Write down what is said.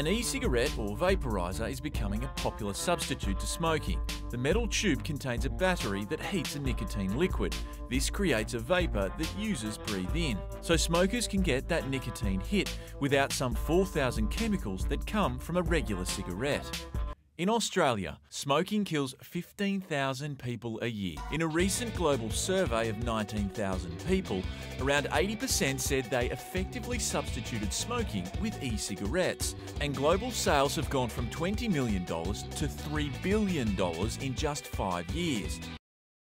An e-cigarette or vaporizer is becoming a popular substitute to smoking. The metal tube contains a battery that heats a nicotine liquid. This creates a vapor that users breathe in. So smokers can get that nicotine hit without some 4,000 chemicals that come from a regular cigarette. In Australia, smoking kills 15,000 people a year. In a recent global survey of 19,000 people, around 80% said they effectively substituted smoking with e cigarettes. And global sales have gone from $20 million to $3 billion in just five years.